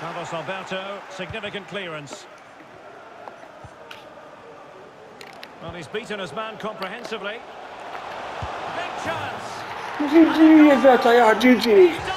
Carlos Alberto, significant clearance. Well, he's beaten his man comprehensively. Big chance. GG is that, يا